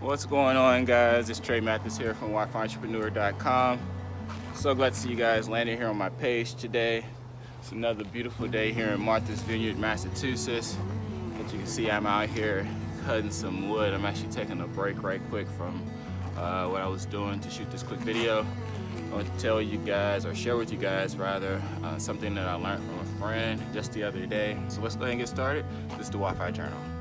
What's going on guys? It's Trey Mathis here from WiFiEntrepreneur.com. So glad to see you guys landing here on my page today. It's another beautiful day here in Martha's Vineyard, Massachusetts. As you can see, I'm out here cutting some wood. I'm actually taking a break right quick from uh, what I was doing to shoot this quick video. I want to tell you guys, or share with you guys rather, uh, something that I learned from a friend just the other day. So let's go ahead and get started. This is the Wi-Fi Journal.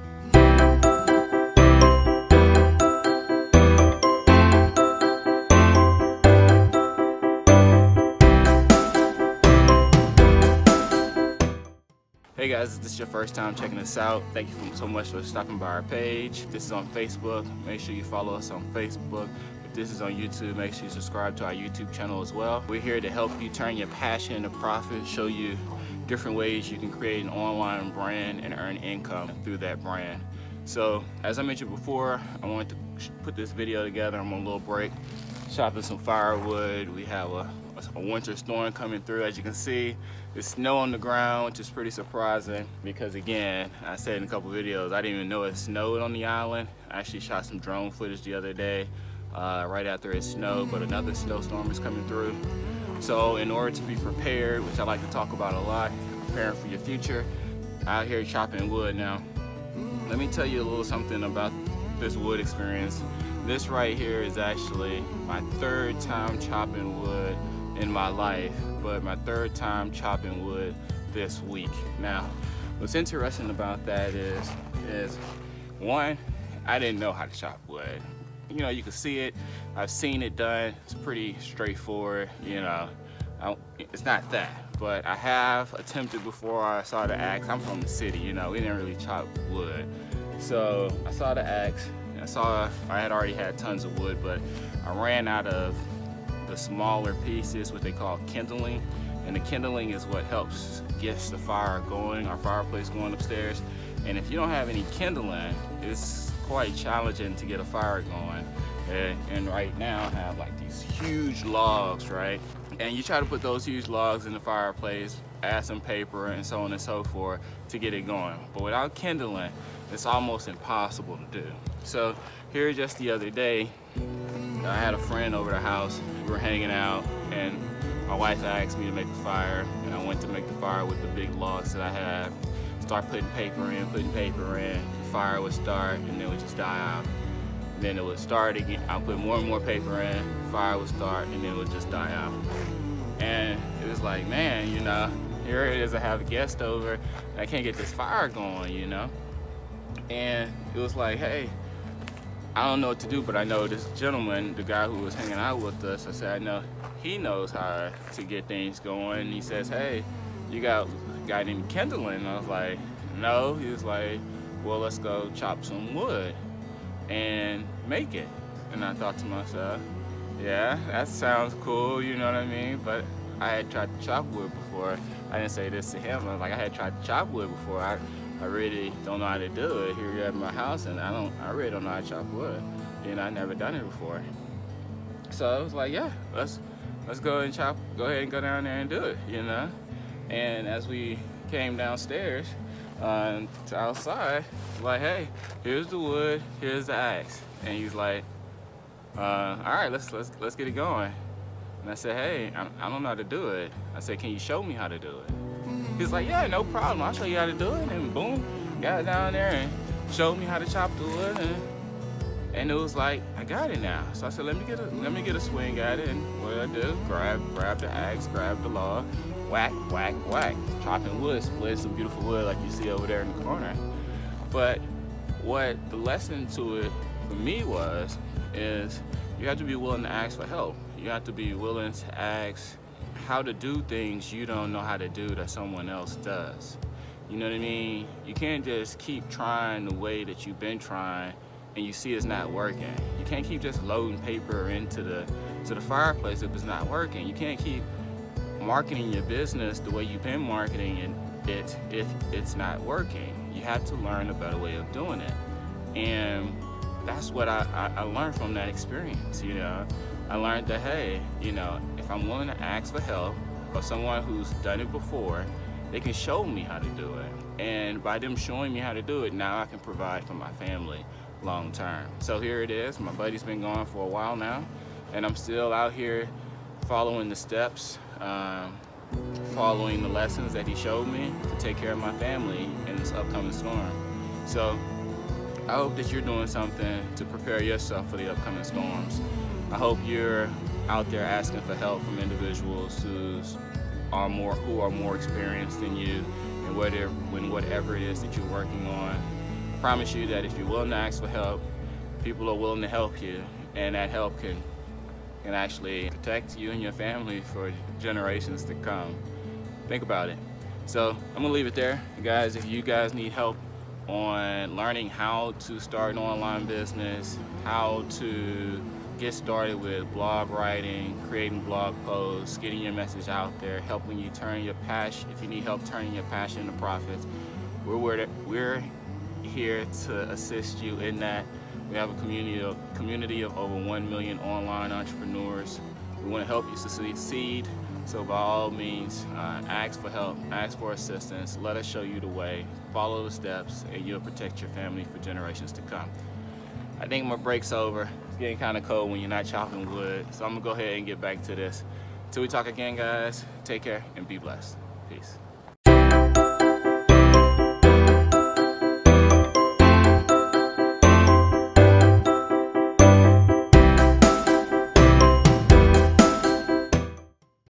Hey guys, if this is your first time checking us out, thank you so much for stopping by our page. If this is on Facebook, make sure you follow us on Facebook. If this is on YouTube, make sure you subscribe to our YouTube channel as well. We're here to help you turn your passion into profit, show you different ways you can create an online brand and earn income through that brand. So, as I mentioned before, I wanted to put this video together. I'm on a little break, shopping some firewood. We have a a winter storm coming through. As you can see there's snow on the ground which is pretty surprising because again I said in a couple videos I didn't even know it snowed on the island. I actually shot some drone footage the other day uh, right after it snowed but another snowstorm is coming through. So in order to be prepared which I like to talk about a lot preparing for your future out here chopping wood now. Let me tell you a little something about this wood experience. This right here is actually my third time chopping wood in my life, but my third time chopping wood this week. Now, what's interesting about that is, is one, I didn't know how to chop wood. You know, you can see it, I've seen it done, it's pretty straightforward, you know, I, it's not that, but I have attempted before I saw the axe. I'm from the city, you know, we didn't really chop wood. So I saw the axe, I saw I had already had tons of wood, but I ran out of the smaller pieces, what they call kindling. And the kindling is what helps gets the fire going, our fireplace going upstairs. And if you don't have any kindling, it's quite challenging to get a fire going. And, and right now I have like these huge logs, right? And you try to put those huge logs in the fireplace, add some paper and so on and so forth to get it going. But without kindling, it's almost impossible to do. So here just the other day, I had a friend over the house. We were hanging out, and my wife asked me to make the fire, and I went to make the fire with the big logs that I had. Start putting paper in, putting paper in. The fire would start, and then it would just die out. Then it would start again. I'll put more and more paper in. Fire would start, and then it would just die out. And it was like, man, you know, here it is. I have a guest over. and I can't get this fire going, you know. And it was like, hey, I don't know what to do, but I know this gentleman, the guy who was hanging out with us, I said, I know he knows how to get things going. He says, hey, you got a guy named Kendall? And I was like, no. He was like, well, let's go chop some wood and make it. And I thought to myself, yeah, that sounds cool, you know what I mean? But I had tried to chop wood before. I didn't say this to him. I was like, I had tried to chop wood before. I, I really don't know how to do it. Here at my house, and I don't, I really don't know how to chop wood. Know, I never done it before. So I was like, yeah, let's let's go and chop. Go ahead and go down there and do it. You know. And as we came downstairs uh, to outside, like, hey, here's the wood, here's the axe, and he's like, uh, all right, let's let's let's get it going. And I said, hey, I, I don't know how to do it. I said, can you show me how to do it? He's like, yeah, no problem. I'll show you how to do it. And boom, got down there and showed me how to chop the wood. And, and it was like, I got it now. So I said, let me get a let me get a swing at it. And what I do, grab grab the axe, grab the log, whack, whack, whack. Chopping wood, split some beautiful wood like you see over there in the corner. But what the lesson to it for me was, is you have to be willing to ask for help. You have to be willing to ask how to do things you don't know how to do that someone else does. You know what I mean? You can't just keep trying the way that you've been trying and you see it's not working. You can't keep just loading paper into the to the fireplace if it's not working. You can't keep marketing your business the way you've been marketing it if it's not working. You have to learn a better way of doing it. And that's what I, I, I learned from that experience, you know. I learned that, hey, you know, if I'm willing to ask for help or someone who's done it before, they can show me how to do it. And by them showing me how to do it, now I can provide for my family. long term. So here it is. My buddy's been gone for a while now, and I'm still out here following the steps, um, following the lessons that he showed me to take care of my family in this upcoming storm. So I hope that you're doing something to prepare yourself for the upcoming storms. I hope you're out there asking for help from individuals who are more who are more experienced than you and whatever when whatever it is that you're working on. I promise you that if you're willing to ask for help, people are willing to help you, and that help can can actually protect you and your family for generations to come. Think about it. So I'm gonna leave it there. Guys, if you guys need help on learning how to start an online business, how to get started with blog writing, creating blog posts, getting your message out there, helping you turn your passion, if you need help turning your passion into profits, we're, we're here to assist you in that. We have a community of, community of over 1 million online entrepreneurs. We want to help you succeed. So by all means, uh, ask for help, ask for assistance, let us show you the way, follow the steps, and you'll protect your family for generations to come. I think my break's over. Getting kind of cold when you're not chopping wood. So I'm gonna go ahead and get back to this. Till we talk again, guys, take care and be blessed. Peace.